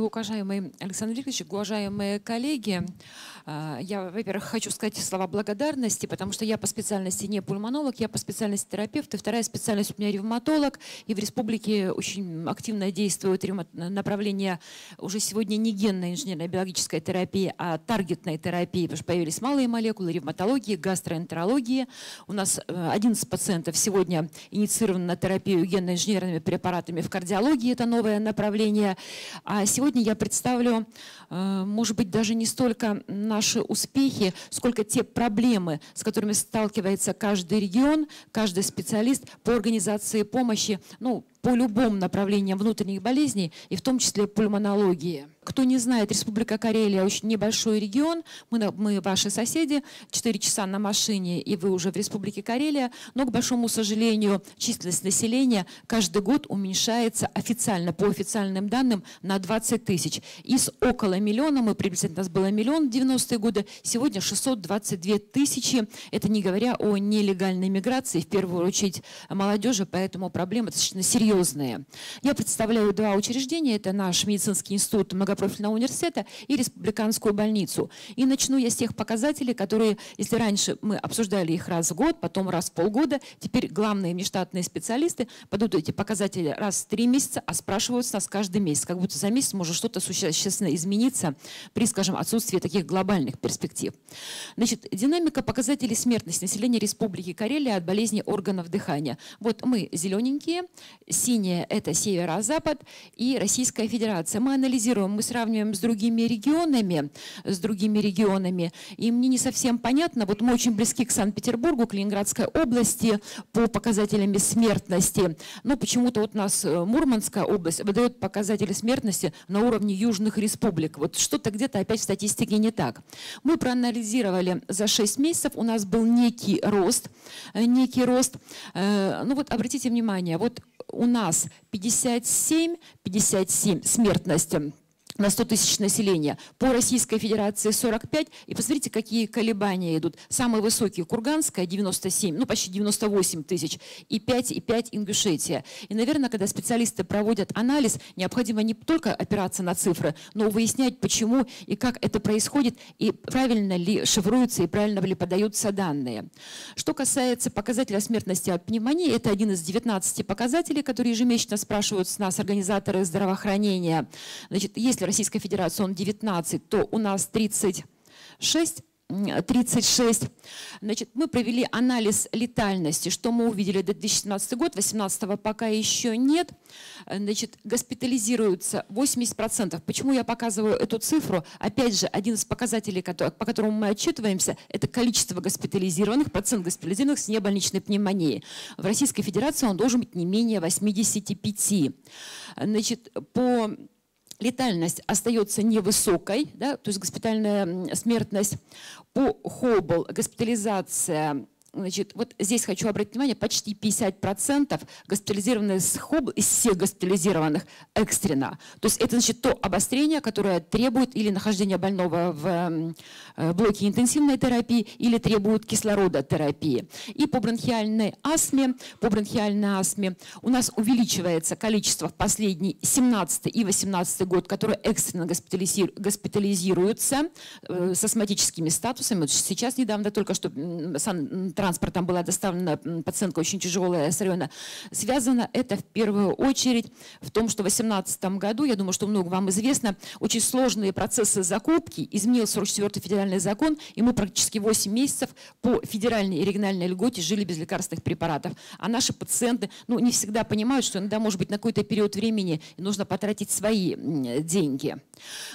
Уважаемый Александр Викторович, уважаемые коллеги, а, я, во-первых, хочу сказать слова благодарности, потому что я по специальности не пульмонолог, я по специальности терапевт, и вторая специальность у меня ревматолог, и в республике очень активно действует направление уже сегодня не генная инженерная биологическая терапия, а таргетная терапия, потому что появились малые молекулы, ревматологии, гастроэнтерологии. У нас 11 э, пациентов сегодня инициированы на терапию генно-инженерными препаратами в кардиологии, это новое направление. А сегодня я представлю, э, может быть, даже не столько наши успехи, сколько те проблемы, с которыми сталкивается каждый регион, каждый специалист по организации помощи, ну, по любым направлениям внутренних болезней, и в том числе пульмонологии. Кто не знает, Республика Карелия очень небольшой регион. Мы, мы ваши соседи, 4 часа на машине, и вы уже в Республике Карелия. Но, к большому сожалению, численность населения каждый год уменьшается официально, по официальным данным, на 20 тысяч. Из около миллиона, мы приблизительно, нас было миллион в 90-е годы, сегодня 622 тысячи. Это не говоря о нелегальной миграции, в первую очередь молодежи, поэтому проблема достаточно серьезная. Я представляю два учреждения. Это наш медицинский институт многопрофильного университета и республиканскую больницу. И начну я с тех показателей, которые, если раньше мы обсуждали их раз в год, потом раз в полгода, теперь главные внештатные специалисты подают эти показатели раз в три месяца, а спрашивают нас каждый месяц. Как будто за месяц может что-то существенно измениться при, скажем, отсутствии таких глобальных перспектив. Значит, динамика показателей смертности населения Республики Карелия от болезней органов дыхания. Вот мы зелененькие, синие – это северо-запад и Российская Федерация. Мы анализируем мы сравниваем с другими регионами, с другими регионами, и мне не совсем понятно, вот мы очень близки к Санкт-Петербургу, к Ленинградской области по показателям смертности, но почему-то вот у нас э, Мурманская область выдает показатели смертности на уровне южных республик. Вот что-то где-то опять в статистике не так. Мы проанализировали за 6 месяцев, у нас был некий рост, э, некий рост. Э, ну вот обратите внимание, вот у нас 57, 57 смертность на 100 тысяч населения. По Российской Федерации 45. И посмотрите, какие колебания идут. Самые высокие Курганская 97, ну почти 98 тысяч. И 5,5 Ингушетия. И, наверное, когда специалисты проводят анализ, необходимо не только опираться на цифры, но выяснять, почему и как это происходит, и правильно ли шифруются, и правильно ли подаются данные. Что касается показателя смертности от пневмонии, это один из 19 показателей, которые ежемесячно спрашивают с нас организаторы здравоохранения. Значит, если Российской Федерации он 19, то у нас 36 36. Значит, мы провели анализ летальности. Что мы увидели? 2017 год, 2018 пока еще нет. Значит, госпитализируются 80%. Почему я показываю эту цифру? Опять же, один из показателей, по которому мы отчитываемся, это количество госпитализированных, процент госпитализированных с небольничной пневмонией. В Российской Федерации он должен быть не менее 85. Значит, по летальность остается невысокой, да, то есть госпитальная смертность. По Хоббл госпитализация Значит, вот здесь хочу обратить внимание, почти 50% госпитализированы из, хоб... из всех госпитализированных экстренно. То есть это значит то обострение, которое требует или нахождения больного в э, блоке интенсивной терапии, или требует кислородотерапии. И по бронхиальной астме, по бронхиальной астме у нас увеличивается количество в последний 17 и 18 год, которые экстренно госпитализируются э, с астматическими статусами. Вот сейчас недавно только что сан транспортом была доставлена пациентка очень тяжелая с района. Связано это в первую очередь в том, что в 2018 году, я думаю, что много вам известно, очень сложные процессы закупки, изменил 44-й федеральный закон, и мы практически 8 месяцев по федеральной и региональной льготе жили без лекарственных препаратов. А наши пациенты ну, не всегда понимают, что иногда, может быть, на какой-то период времени нужно потратить свои деньги.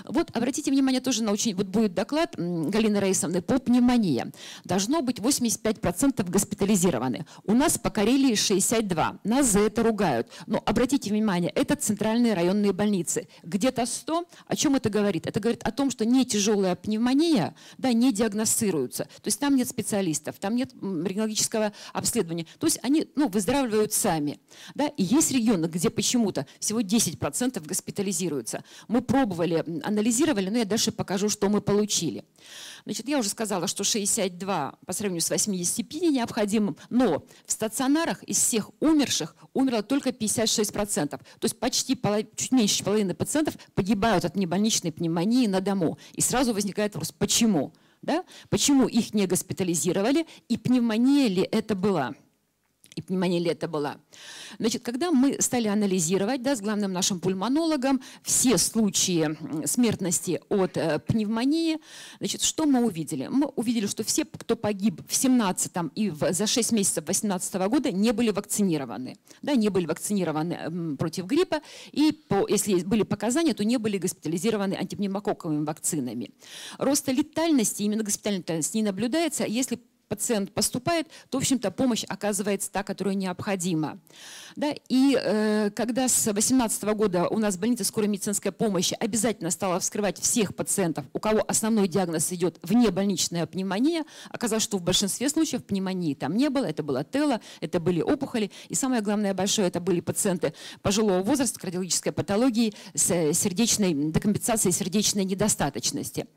Вот обратите внимание тоже на очень, вот будет доклад Галины Раисовны по пневмонии. Должно быть 85% 40% госпитализированы. У нас по Карелии 62. Нас за это ругают. Но обратите внимание, это центральные районные больницы. Где-то 100. О чем это говорит? Это говорит о том, что не тяжелая пневмония да, не диагностируется. То есть там нет специалистов, там нет рентгенологического обследования. То есть они ну, выздоравливают сами. Да? И есть регионы, где почему-то всего 10% госпитализируются. Мы пробовали, анализировали, но я дальше покажу, что мы получили. Значит, я уже сказала, что 62 по сравнению с 85 аминостепине необходимым, но в стационарах из всех умерших умерло только 56%. То есть почти чуть меньше половины пациентов погибают от небольничной пневмонии на дому. И сразу возникает вопрос, почему? Да? Почему их не госпитализировали и пневмония ли это была? И ли это была. Значит, когда мы стали анализировать да, с главным нашим пульмонологом все случаи смертности от э, пневмонии, значит, что мы увидели? Мы увидели, что все, кто погиб в 17 и в, за 6 месяцев 2018 года, не были вакцинированы. Да, не были вакцинированы против гриппа, и по, если были показания, то не были госпитализированы антипневмококковыми вакцинами. Роста летальности, именно госпитальной летальности не наблюдается, если пациент поступает, то, в общем-то, помощь оказывается та, которая необходима. Да, и э, когда с 2018 года у нас больница скорой медицинской помощи обязательно стала вскрывать всех пациентов, у кого основной диагноз идет внебольничная пневмония, оказалось, что в большинстве случаев пневмонии там не было, это была тела, это были опухоли, и самое главное большое, это были пациенты пожилого возраста, кардиологической патологии, с сердечной декомпенсацией сердечной недостаточности.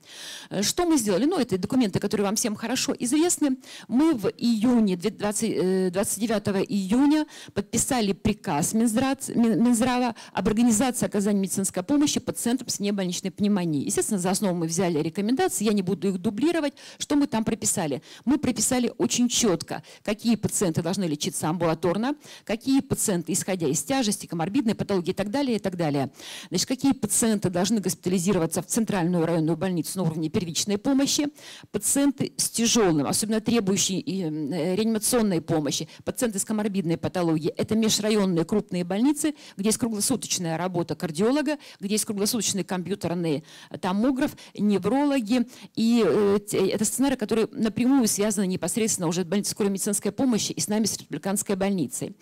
Э, что мы сделали? Ну, это документы, которые вам всем хорошо известны. Мы в июне, 20, 29 э, июня подписали приказ Минздрав, Минздрава об организации оказания медицинской помощи пациентам с небольничной пневмонией. Естественно, за основу мы взяли рекомендации, я не буду их дублировать. Что мы там прописали? Мы прописали очень четко, какие пациенты должны лечиться амбулаторно, какие пациенты, исходя из тяжести, коморбидной патологии и так далее, и так далее. Значит, какие пациенты должны госпитализироваться в центральную районную больницу на уровне первичной помощи, пациенты с тяжелым, особенно требующие э, реанимационной помощи, пациенты с коморбидной патологией, это меж межрайонные крупные больницы, где есть круглосуточная работа кардиолога, где есть круглосуточный компьютерный томограф, неврологи. И э, это сценарий, который напрямую связан непосредственно уже с больницей скорой медицинской помощи и с нами, с республиканской больницей.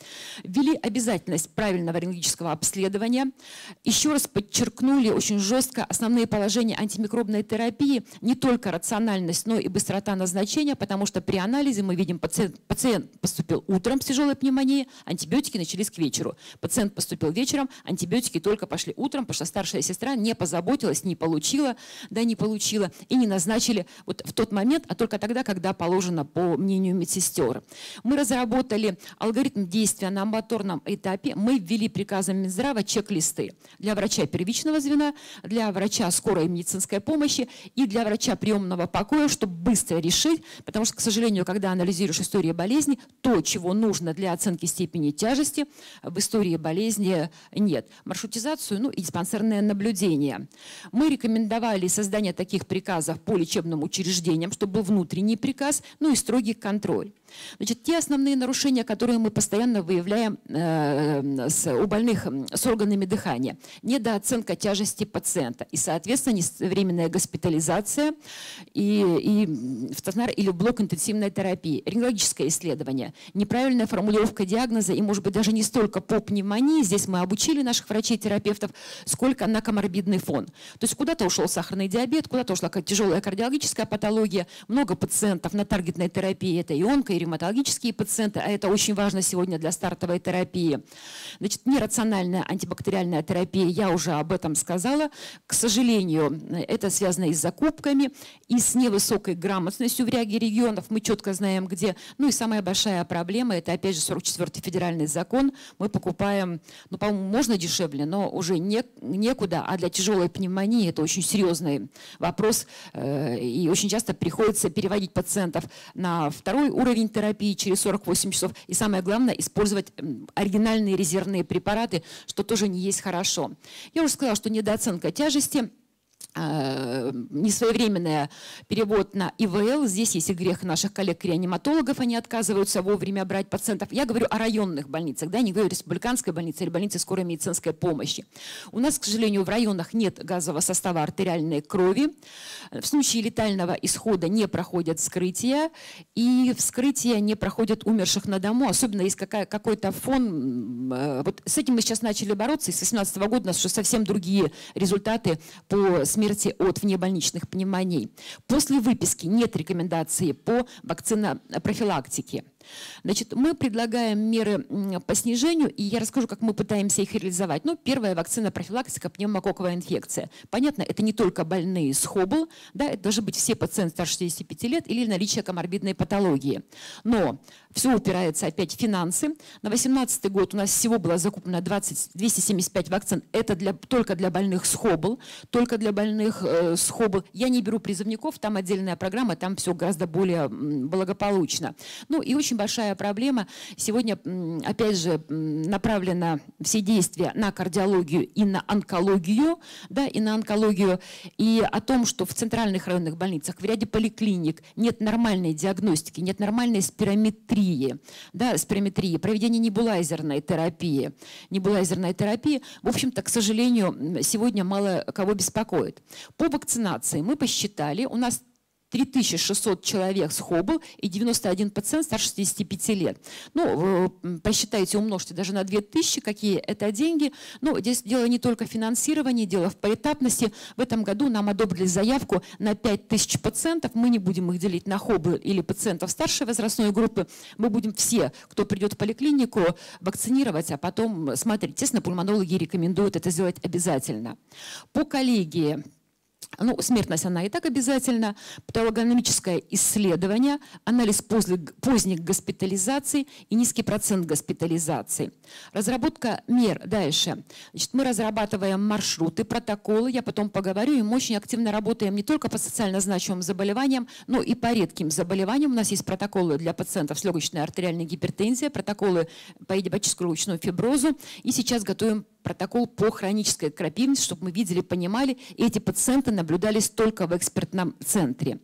Ввели обязательность правильного рентгенологического обследования. Еще раз подчеркнули очень жестко основные положения антимикробной терапии, не только рациональность, но и быстрота назначения, потому что при анализе мы видим, пациент, пациент поступил утром с тяжелой пневмонией, антибиотики начались к вечеру. Пациент поступил вечером, антибиотики только пошли утром, потому что старшая сестра не позаботилась, не получила, да, не получила, и не назначили вот в тот момент, а только тогда, когда положено по мнению медсестер. Мы разработали алгоритм действия на амбулаторном этапе. Мы ввели приказом Минздрава чек-листы для врача первичного звена, для врача скорой медицинской помощи и для врача приемного покоя, чтобы быстро решить, потому что, к сожалению, когда анализируешь историю болезни, то, чего нужно для оценки степени тяжести, в истории болезни нет. Маршрутизацию ну, и диспансерное наблюдение. Мы рекомендовали создание таких приказов по лечебным учреждениям, чтобы был внутренний приказ, ну и строгий контроль. Значит, те основные нарушения, которые мы постоянно выявляем э, у больных с органами дыхания. Недооценка тяжести пациента и, соответственно, временная госпитализация и, и стационар или блок интенсивной терапии. Рентгенологическое исследование, неправильная формулировка диагноза и, может быть, даже не столько по пневмонии, здесь мы обучили наших врачей-терапевтов, сколько на коморбидный фон. То есть куда-то ушел сахарный диабет, куда-то ушла тяжелая кардиологическая патология, много пациентов на таргетной терапии, это и онко, и ревматологические пациенты, а это очень важно сегодня для стартовой терапии. Значит, нерациональная антибактериальная терапия, я уже об этом сказала. К сожалению, это связано и с закупками, и с невысокой грамотностью в ряде регионов. Мы четко знаем, где. Ну и самая большая проблема, это опять же 44-й федеральный закон. Мы покупаем, ну, по-моему, можно дешевле, но уже не, некуда, а для тяжелой пневмонии это очень серьезный вопрос. Э, и очень часто приходится переводить пациентов на второй уровень терапии через 48 часов. И самое главное, использовать оригинальные резервные препараты, что тоже не есть хорошо. Я уже сказала, что недооценка тяжести – несвоевременный перевод на ИВЛ. Здесь есть и грех наших коллег-реаниматологов, они отказываются вовремя брать пациентов. Я говорю о районных больницах, да, не говорю о республиканской больнице или больнице скорой медицинской помощи. У нас, к сожалению, в районах нет газового состава артериальной крови. В случае летального исхода не проходят вскрытия, и вскрытия не проходят умерших на дому, особенно есть какой-то фон. Э, вот с этим мы сейчас начали бороться, и с 2018 года у нас уже совсем другие результаты по смерти смерти от внебольничных пневмоний. После выписки нет рекомендации по вакцинопрофилактике. Значит, мы предлагаем меры по снижению, и я расскажу, как мы пытаемся их реализовать. Ну, первая вакцина профилактика пневмококковая инфекция. Понятно, это не только больные с ХОБЛ, да, это должны быть все пациенты старше 65 лет или наличие коморбидной патологии. Но все упирается опять в финансы. На 2018 год у нас всего было закуплено 20, 275 вакцин. Это для, только для больных с ХОБЛ, только для больных э, с ХОБЛ. Я не беру призывников, там отдельная программа, там все гораздо более благополучно. Ну и очень большая проблема. Сегодня, опять же, направлено все действия на кардиологию и на онкологию, да, и на онкологию, и о том, что в центральных районных больницах, в ряде поликлиник нет нормальной диагностики, нет нормальной спирометрии, да, спирометрии, проведения небулайзерной терапии. Небулайзерной терапии, в общем-то, к сожалению, сегодня мало кого беспокоит. По вакцинации мы посчитали, у нас 3600 человек с ХОБЛ и 91 пациент старше 65 лет. Ну, посчитайте, умножьте даже на 2000, какие это деньги. Ну, здесь дело не только в финансировании, дело в поэтапности. В этом году нам одобрили заявку на 5000 пациентов. Мы не будем их делить на ХОБЛ или пациентов старшей возрастной группы. Мы будем все, кто придет в поликлинику, вакцинировать, а потом смотреть. Естественно, пульмонологи рекомендуют это сделать обязательно. По коллегии ну, смертность, она и так обязательно, патологономическое исследование, анализ поздних госпитализаций и низкий процент госпитализации. Разработка мер дальше. Значит, мы разрабатываем маршруты, протоколы, я потом поговорю, и мы очень активно работаем не только по социально значимым заболеваниям, но и по редким заболеваниям. У нас есть протоколы для пациентов с легочной артериальной гипертензией, протоколы по идиопатическому легочному фиброзу, и сейчас готовим протокол по хронической крапивности, чтобы мы видели, понимали, эти пациенты наблюдались только в экспертном центре.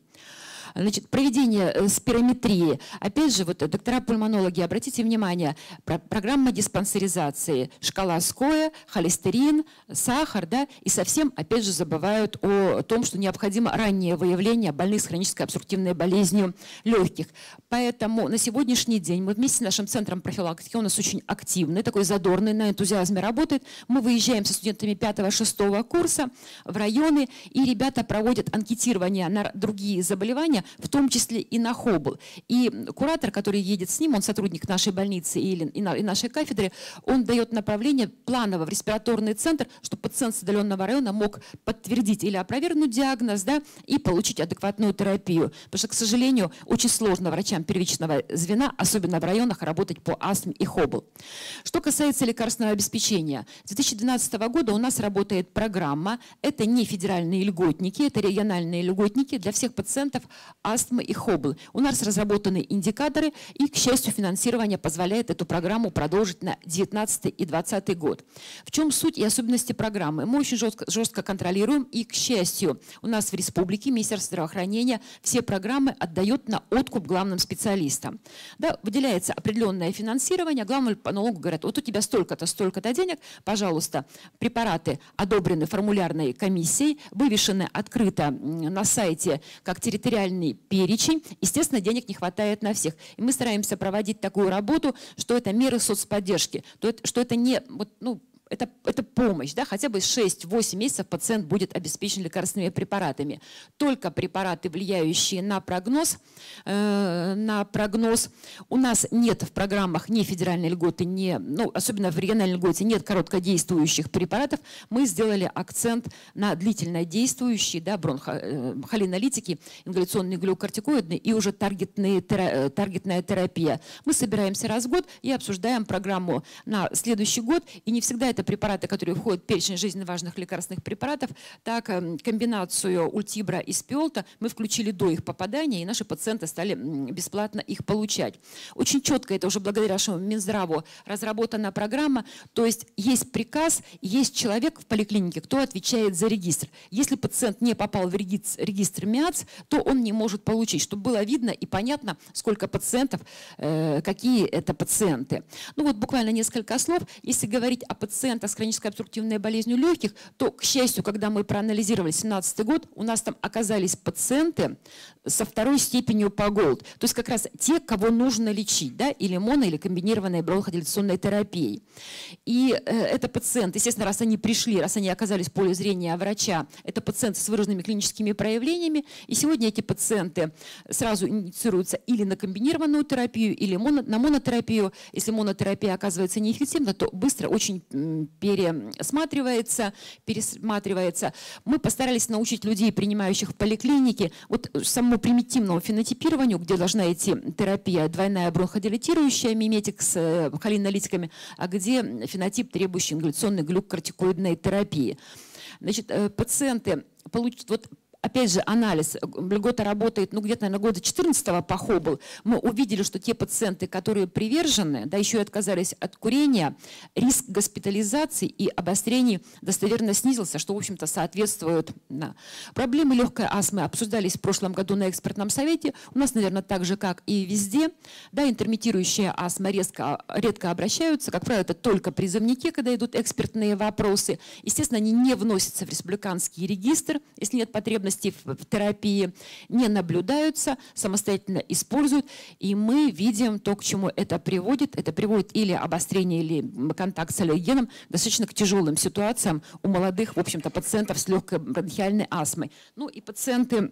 Значит, проведение э, спирометрии. Опять же, вот доктора-пульмонологи, обратите внимание, про программа диспансеризации, шкала СКОЯ, холестерин, сахар, да, и совсем, опять же, забывают о том, что необходимо раннее выявление больных с хронической обструктивной болезнью легких. Поэтому на сегодняшний день мы вместе с нашим центром профилактики, он у нас очень активный, такой задорный, на энтузиазме работает. Мы выезжаем со студентами 5-6 курса в районы, и ребята проводят анкетирование на другие заболевания, в том числе и на ХОБЛ. И куратор, который едет с ним, он сотрудник нашей больницы и, и нашей кафедры, он дает направление планово в респираторный центр, чтобы пациент с отдаленного района мог подтвердить или опровергнуть диагноз да, и получить адекватную терапию. Потому что, к сожалению, очень сложно врачам первичного звена, особенно в районах, работать по астме и ХОБЛ. Что касается лекарственного обеспечения, с 2012 года у нас работает программа. Это не федеральные льготники, это региональные льготники для всех пациентов астмы и хобл. У нас разработаны индикаторы, и, к счастью, финансирование позволяет эту программу продолжить на 2019 и 2020 год. В чем суть и особенности программы? Мы очень жестко, жестко контролируем, и, к счастью, у нас в республике Министерство здравоохранения все программы отдает на откуп главным специалистам. Да, выделяется определенное финансирование, главному панологу говорят, вот у тебя столько-то, столько-то денег, пожалуйста, препараты одобрены формулярной комиссией, вывешены открыто на сайте как территориальные полный перечень. Естественно, денег не хватает на всех. И мы стараемся проводить такую работу, что это меры соцподдержки, что это не вот, ну, это, это помощь, да, хотя бы 6-8 месяцев пациент будет обеспечен лекарственными препаратами. Только препараты, влияющие на прогноз, э, на прогноз. У нас нет в программах ни федеральной льготы, ни, ну, особенно в региональной льготе нет короткодействующих препаратов. Мы сделали акцент на длительно действующие, да, бронхолинолитики, э, ингаляционные глюкортикоидные и уже таргетные, тера, таргетная терапия. Мы собираемся раз в год и обсуждаем программу на следующий год, и не всегда это это препараты, которые входят в перечень жизненно важных лекарственных препаратов, так эм, комбинацию ультибра и спиолта мы включили до их попадания, и наши пациенты стали бесплатно их получать. Очень четко, это уже благодаря нашему Минздраву, разработана программа, то есть есть приказ, есть человек в поликлинике, кто отвечает за регистр. Если пациент не попал в регистр, МИАЦ, то он не может получить, чтобы было видно и понятно, сколько пациентов, э, какие это пациенты. Ну вот буквально несколько слов. Если говорить о пациентах, пациента с хронической обструктивной болезнью легких, то, к счастью, когда мы проанализировали 2017 год, у нас там оказались пациенты со второй степенью по ГОЛД. То есть как раз те, кого нужно лечить, да, или моно, или комбинированной бронходиляционной терапией. И э, это пациенты, естественно, раз они пришли, раз они оказались в поле зрения врача, это пациенты с выраженными клиническими проявлениями. И сегодня эти пациенты сразу инициируются или на комбинированную терапию, или моно, на монотерапию. Если монотерапия оказывается неэффективна, то быстро очень пересматривается, пересматривается. Мы постарались научить людей, принимающих в поликлинике, вот само самому примитивному фенотипированию, где должна идти терапия двойная бронходилатирующая, миметик с э, холинолитиками, а где фенотип, требующий ингаляционной глюкокортикоидной терапии. Значит, э, пациенты получат, вот опять же, анализ, льгота работает, ну, где-то, наверное, года 14 по Хоббл, мы увидели, что те пациенты, которые привержены, да, еще и отказались от курения, риск госпитализации и обострений достоверно снизился, что, в общем-то, соответствует. Да. Проблемы легкой астмы обсуждались в прошлом году на экспертном совете. У нас, наверное, так же, как и везде. Да, интермитирующая астма резко, редко обращаются. Как правило, это только призывники, когда идут экспертные вопросы. Естественно, они не вносятся в республиканский регистр, если нет потребности особенности в терапии не наблюдаются, самостоятельно используют, и мы видим то, к чему это приводит. Это приводит или обострение, или контакт с аллергеном достаточно к тяжелым ситуациям у молодых, в общем-то, пациентов с легкой бронхиальной астмой. Ну и пациенты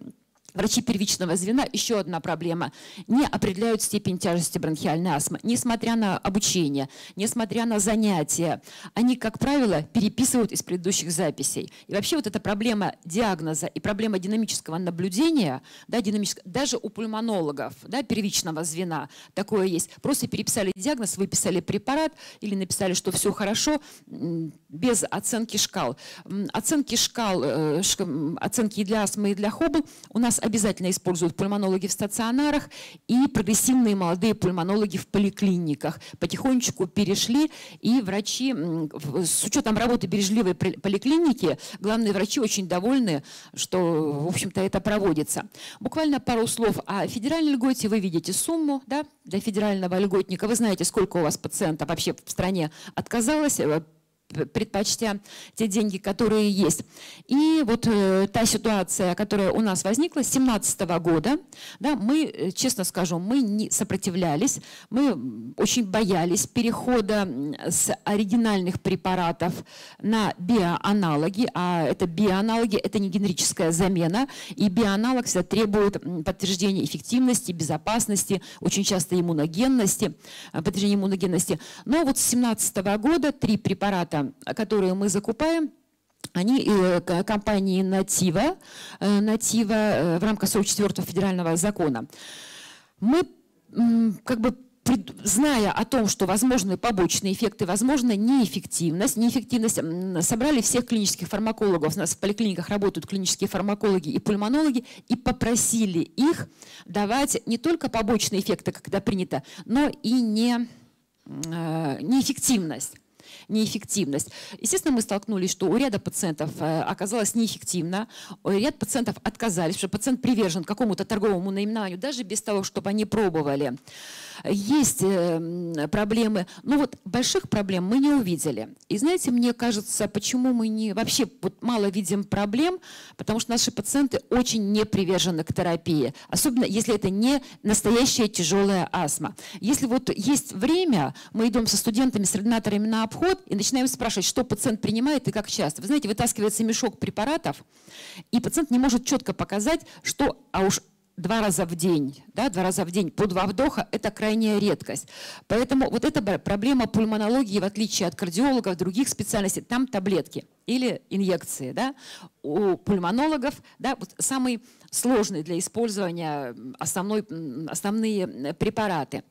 Врачи первичного звена, еще одна проблема, не определяют степень тяжести бронхиальной астмы. Несмотря на обучение, несмотря на занятия, они, как правило, переписывают из предыдущих записей. И вообще вот эта проблема диагноза и проблема динамического наблюдения, да, динамического, даже у пульмонологов да, первичного звена такое есть. Просто переписали диагноз, выписали препарат или написали, что все хорошо, без оценки шкал. Оценки шкал, э, оценки и для астмы, и для хоббл у нас обязательно используют пульмонологи в стационарах и прогрессивные молодые пульмонологи в поликлиниках. Потихонечку перешли, и врачи, с учетом работы бережливой поликлиники, главные врачи очень довольны, что, в общем-то, это проводится. Буквально пару слов о федеральной льготе. Вы видите сумму да, для федерального льготника. Вы знаете, сколько у вас пациентов вообще в стране отказалось э, предпочтя те деньги, которые есть. И вот э, та ситуация, которая у нас возникла с 2017 года, да, мы, э, честно скажу, мы не сопротивлялись, мы очень боялись перехода с оригинальных препаратов на биоаналоги, а это биоаналоги, это не генерическая замена, и биоаналог всегда требует подтверждения эффективности, безопасности, очень часто иммуногенности, э, подтверждения иммуногенности. Но вот с 2017 года три препарата которые мы закупаем, они э, компании Натива, э, Натива э, в рамках 44 федерального закона. Мы как бы зная о том, что возможны побочные эффекты, возможно неэффективность, неэффективность, собрали всех клинических фармакологов, у нас в поликлиниках работают клинические фармакологи и пульмонологи, и попросили их давать не только побочные эффекты, когда принято, но и не, неэффективность неэффективность. Естественно, мы столкнулись, что у ряда пациентов э, оказалось неэффективно, ряд пациентов отказались, что пациент привержен какому-то торговому наименованию, даже без того, чтобы они пробовали есть э, проблемы. Но вот больших проблем мы не увидели. И знаете, мне кажется, почему мы не вообще вот мало видим проблем, потому что наши пациенты очень не привержены к терапии, особенно если это не настоящая тяжелая астма. Если вот есть время, мы идем со студентами, с ординаторами на обход и начинаем спрашивать, что пациент принимает и как часто. Вы знаете, вытаскивается мешок препаратов, и пациент не может четко показать, что, а уж два раза в день, да, два раза в день по два вдоха – это крайняя редкость. Поэтому вот эта проблема пульмонологии, в отличие от кардиологов, других специальностей, там таблетки или инъекции. Да? У пульмонологов да, вот самый сложный для использования основной, основные препараты.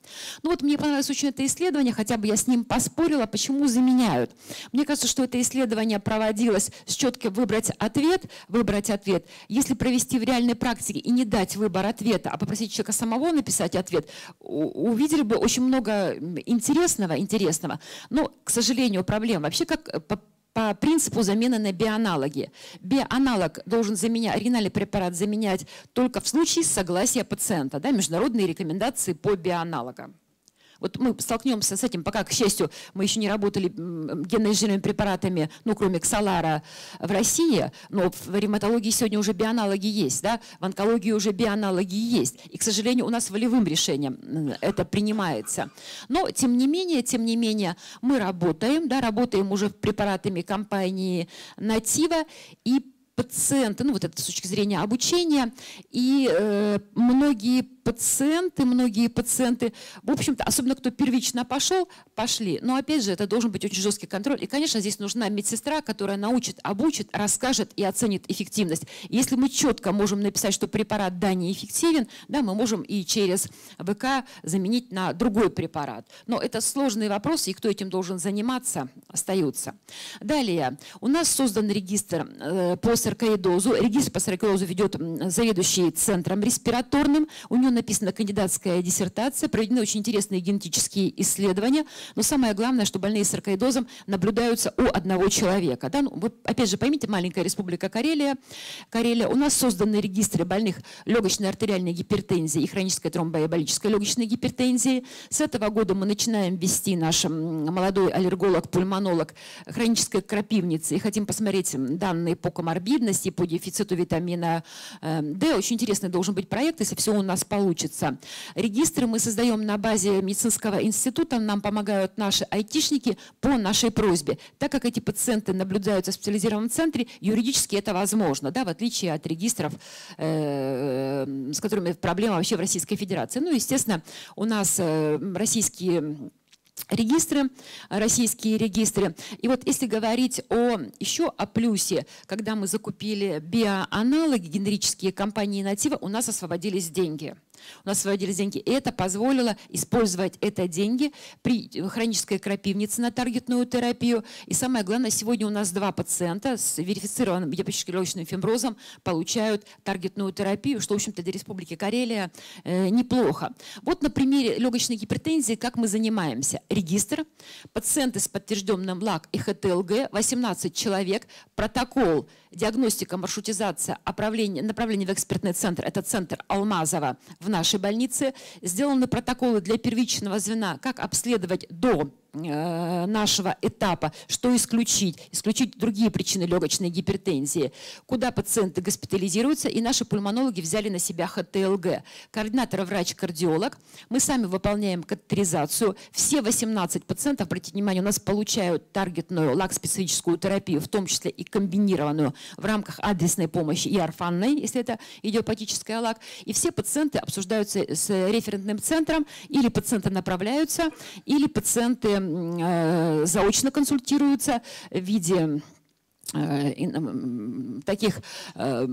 Ну вот мне понравилось очень это исследование, хотя бы я с ним поспорила, почему заменяют. Мне кажется, что это исследование проводилось с четко выбрать ответ, выбрать ответ. Если провести в реальной практике и не дать выбор ответа, а попросить человека самого написать ответ, увидели бы очень много интересного, интересного. Но, к сожалению, проблема вообще как по принципу замены на биоаналоги. Биоаналог должен заменять, оригинальный препарат заменять только в случае согласия пациента, да, международные рекомендации по биоаналогам. Вот мы столкнемся с этим, пока, к счастью, мы еще не работали генно-инженерными препаратами, ну, кроме Ксалара в России, но в ревматологии сегодня уже биоаналоги есть, да, в онкологии уже биоаналоги есть. И, к сожалению, у нас волевым решением это принимается. Но, тем не менее, тем не менее, мы работаем, да, работаем уже препаратами компании Натива и пациенты, ну вот это с точки зрения обучения, и э, многие пациенты, многие пациенты, в общем-то, особенно кто первично пошел, пошли. Но опять же, это должен быть очень жесткий контроль. И, конечно, здесь нужна медсестра, которая научит, обучит, расскажет и оценит эффективность. Если мы четко можем написать, что препарат да неэффективен, да, мы можем и через ВК заменить на другой препарат. Но это сложные вопросы, и кто этим должен заниматься, остаются. Далее, у нас создан регистр э, по саркоидозу. Регистр по саркоидозу ведет заведующий центром респираторным. У него написана кандидатская диссертация, проведены очень интересные генетические исследования, но самое главное, что больные саркоидозом наблюдаются у одного человека. Да? Ну, вы, опять же, поймите, маленькая республика Карелия. Карелия. У нас созданы регистры больных легочной артериальной гипертензии и хронической тромбоэболической легочной гипертензии. С этого года мы начинаем вести наш молодой аллерголог-пульмонолог хронической крапивницы и хотим посмотреть данные по коморбидности, по дефициту витамина D. Очень интересный должен быть проект, если все у нас получится. Регистры мы создаем на базе медицинского института, нам помогают наши айтишники по нашей просьбе. Так как эти пациенты наблюдаются в специализированном центре, юридически это возможно, да, в отличие от регистров, э, с которыми проблема вообще в Российской Федерации. Ну, естественно, у нас э, российские регистры, российские регистры. И вот если говорить о, еще о плюсе, когда мы закупили биоаналоги генерические компании Натива, у нас освободились деньги – у нас выводились деньги. И это позволило использовать это деньги при хронической крапивнице на таргетную терапию. И самое главное, сегодня у нас два пациента с верифицированным диапетическим легочным фиброзом получают таргетную терапию, что, в общем-то, для Республики Карелия э, неплохо. Вот на примере легочной гипертензии, как мы занимаемся. Регистр, пациенты с подтвержденным ЛАК и ХТЛГ, 18 человек, протокол диагностика, маршрутизация, направление, направление в экспертный центр, это центр Алмазова в нашей больнице. Сделаны протоколы для первичного звена, как обследовать до нашего этапа, что исключить, исключить другие причины легочной гипертензии, куда пациенты госпитализируются, и наши пульмонологи взяли на себя ХТЛГ. Координатор врач-кардиолог. Мы сами выполняем катетеризацию. Все 18 пациентов, обратите внимание, у нас получают таргетную лак-специфическую терапию, в том числе и комбинированную в рамках адресной помощи и орфанной, если это идиопатическая лак. И все пациенты обсуждаются с референтным центром, или пациенты направляются, или пациенты Э, заочно консультируются в виде Э, таких э,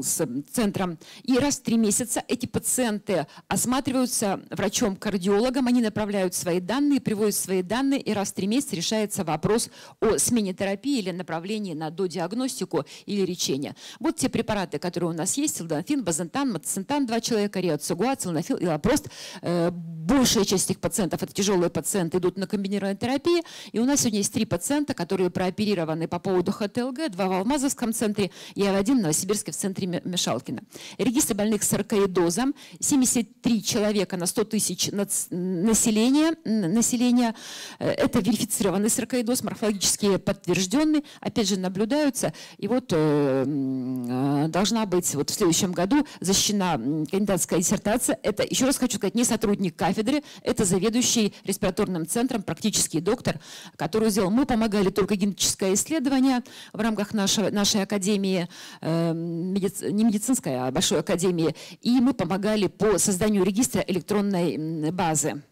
с центром. И раз в три месяца эти пациенты осматриваются врачом-кардиологом, они направляют свои данные, приводят свои данные, и раз в три месяца решается вопрос о смене терапии или направлении на додиагностику или лечение. Вот те препараты, которые у нас есть, силдонафин, базентан, мацентан, два человека, риоцигуа, цилнофил и лапрост. Э, большая часть этих пациентов, это тяжелые пациенты, идут на комбинированной терапии, и у нас сегодня есть три пациента, которые прооперированы по поводу ХТЛГ, два в Алмазовском центре и один в Новосибирске в центре Мишалкина. Регистр больных с саркоидозом, 73 человека на 100 тысяч населения. населения. Э, это верифицированный саркоидоз, морфологически подтвержденный, опять же наблюдаются. И вот э, э, должна быть вот в следующем году защищена кандидатская диссертация. Это, еще раз хочу сказать, не сотрудник кафедры, это заведующий респираторным центром, практический доктор, который сделал. Мы помогали только генетическое исследование, исследования в рамках нашего, нашей академии, э, не медицинской, а большой академии, и мы помогали по созданию регистра электронной базы.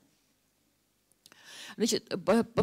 Значит,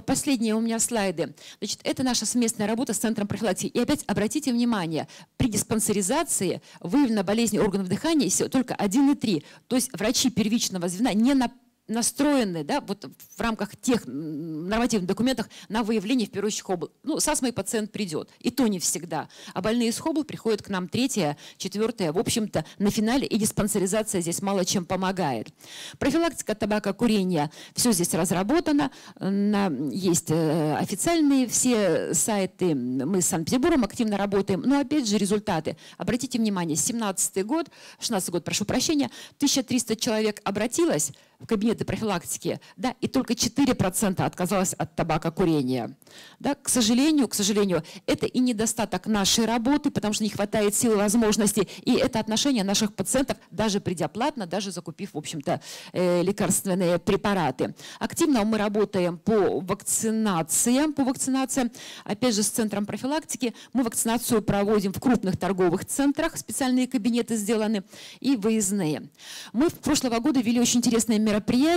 последние у меня слайды. Значит, это наша совместная работа с Центром профилактики. И опять обратите внимание, при диспансеризации выявлена болезнь органов дыхания только 1,3. То есть врачи первичного звена не на настроены да, вот в рамках тех нормативных документов на выявление в первую очередь хобл. Ну, с астмой пациент придет, и то не всегда. А больные с хобл приходят к нам третья, четвертая, в общем-то, на финале, и диспансеризация здесь мало чем помогает. Профилактика табака, курения, все здесь разработано, на, есть э, официальные все сайты, мы с Санкт-Петербургом активно работаем, но опять же результаты. Обратите внимание, 17 год, 16 год, прошу прощения, 1300 человек обратилось в кабинет методы профилактики, да, и только 4% отказалось от табакокурения. Да, к сожалению, к сожалению, это и недостаток нашей работы, потому что не хватает сил и возможностей, и это отношение наших пациентов, даже придя платно, даже закупив, в общем-то, э, лекарственные препараты. Активно мы работаем по вакцинациям, по вакцинациям, опять же, с Центром профилактики. Мы вакцинацию проводим в крупных торговых центрах, специальные кабинеты сделаны, и выездные. Мы в прошлого года вели очень интересное мероприятие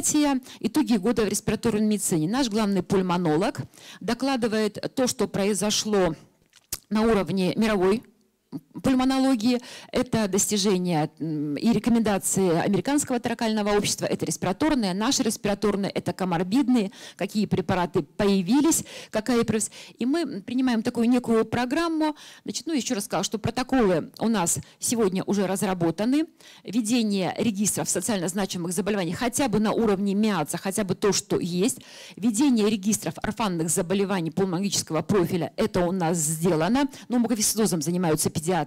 «Итоги года в респираторной медицине». Наш главный пульмонолог докладывает то, что произошло на уровне мировой пульмонологии. Это достижения и рекомендации Американского таракального общества. Это респираторные, наши респираторные, это коморбидные, какие препараты появились, какая И мы принимаем такую некую программу. Значит, ну, еще раз сказала, что протоколы у нас сегодня уже разработаны. Ведение регистров социально значимых заболеваний хотя бы на уровне МИАЦа, хотя бы то, что есть. Ведение регистров орфанных заболеваний пульмонологического профиля, это у нас сделано. Но муковисцидозом занимаются педиатры,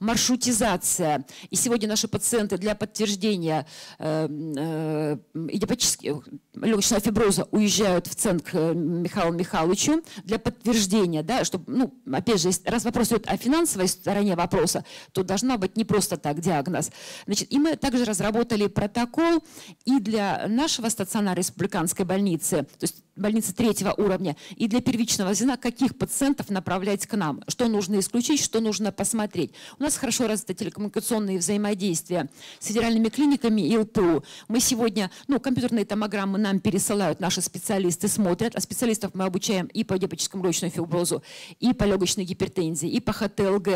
маршрутизация. И сегодня наши пациенты для подтверждения э, э, идиопатического легочного фиброза уезжают в центр к э, Михаилу Михайловичу для подтверждения, да, чтобы, ну, опять же, раз вопрос идет о финансовой стороне вопроса, то должна быть не просто так диагноз. Значит, и мы также разработали протокол и для нашего стационара республиканской больницы, то есть больницы третьего уровня, и для первичного звена, каких пациентов направлять к нам, что нужно исключить, что нужно посмотреть. У нас хорошо развиты телекоммуникационные взаимодействия с федеральными клиниками и ЛПУ. Мы сегодня, ну, компьютерные томограммы нам пересылают наши специалисты, смотрят, а специалистов мы обучаем и по диабетическому легочному фиброзу, и по легочной гипертензии, и по ХТЛГ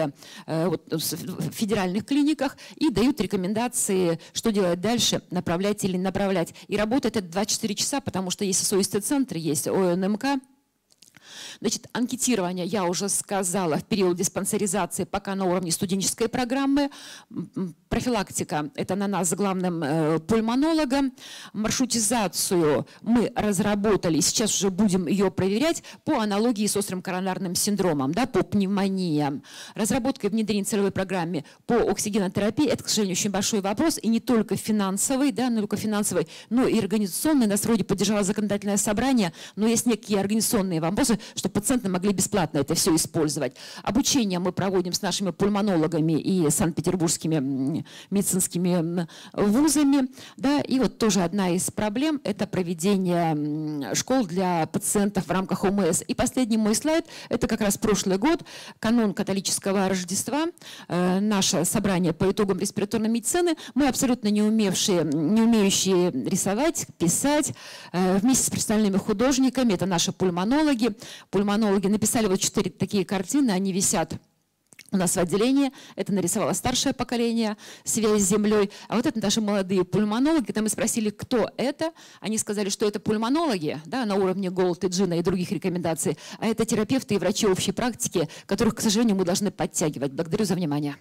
э, вот, в федеральных клиниках, и дают рекомендации, что делать дальше, направлять или направлять. И работает это 24 часа, потому что есть СОИСТ-центр, есть ОНМК. Значит, анкетирование, я уже сказала, в период диспансеризации пока на уровне студенческой программы профилактика – это на нас главным э, пульмонологом. Маршрутизацию мы разработали, сейчас уже будем ее проверять по аналогии с острым коронарным синдромом, да, по пневмониям. Разработка и внедрение целевой программе по оксигенотерапии – это, к сожалению, очень большой вопрос, и не только финансовый, да, не только финансовый, но и организационный. Нас вроде поддержало законодательное собрание, но есть некие организационные вопросы, чтобы пациенты могли бесплатно это все использовать. Обучение мы проводим с нашими пульмонологами и санкт-петербургскими медицинскими вузами. Да, и вот тоже одна из проблем – это проведение школ для пациентов в рамках ОМС. И последний мой слайд – это как раз прошлый год, канун католического Рождества, э, наше собрание по итогам респираторной медицины. Мы абсолютно не умевшие, не умеющие рисовать, писать, э, вместе с профессиональными художниками, это наши пульмонологи. Пульмонологи написали вот четыре такие картины, они висят у нас в отделении. Это нарисовало старшее поколение «Связь с землей». А вот это наши молодые пульмонологи. Когда мы спросили, кто это, они сказали, что это пульмонологи да, на уровне Голд и Джина и других рекомендаций, а это терапевты и врачи общей практики, которых, к сожалению, мы должны подтягивать. Благодарю за внимание.